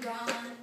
gone.